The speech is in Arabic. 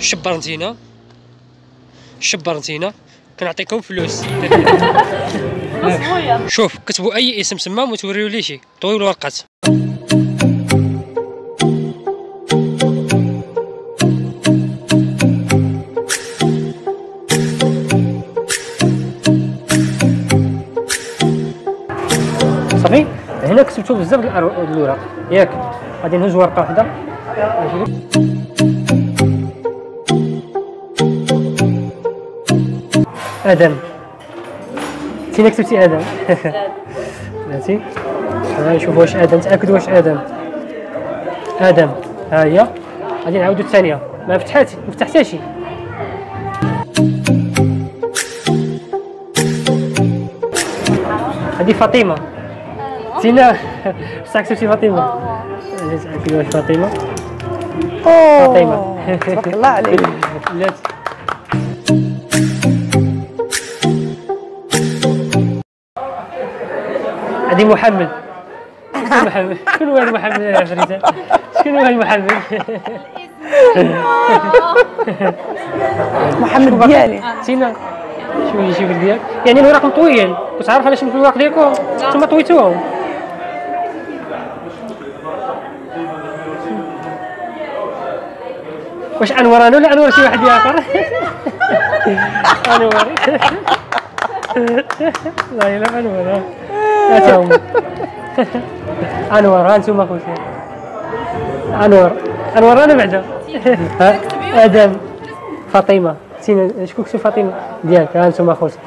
شبرنتينا. شبرنتينا. كنعطيكم فلوس. شوف كتبوا أي اسم سمام وتوريو لي شي. طويو الورقات صافي هنا كتبتو بزاف الأر- ديال الوراق ياك غادي نهز ورقة واحدة أدم. تينا كتبتي أدم. فهمتي؟ ها نشوف واش أدم. تاكد واش أدم. أدم. ها هي. غادي نعاودو الثانية. ما فتحات ما فتح حتى شي. هذه فاطمة. تينا. بصح كتبتي فاطمة. غادي نتاكد واش فاطمة. فاطمة. تبارك الله عليك. هذه محمد. شكون محمد. شكون هو هذا محمد شكون هو هذا محمد. محمد ديالي تينا شوف لي شوف ديالك يعني الوراق مطويين كنت عارف علاش الوراق ديالكم؟ نتوما طويتوهم. واش انور أنا ولا انور شي واحد اخر انور لا إله انور هاتي هما أنور ها أنتم خوتي أنور. أنور أنا بعدا ها؟ أدم. فاطمة. شكون كتب فاطمة؟ ديالك ها أنتم خوتي